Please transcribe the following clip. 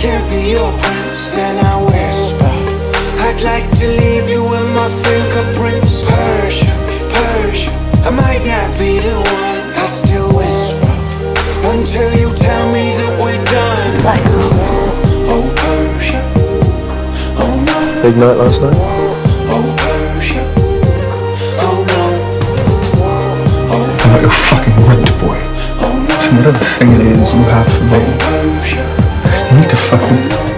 can't be your prince, then I whisper. I'd like to leave you with my fingerprints. Persia, Persia, I might not be the one. I still whisper until you tell me that we're done. Like, Oh Persia, oh no. Big night last night. Oh Persia, oh no. Oh I'm not your fucking rent boy. oh no. So whatever thing it is you have for me, 快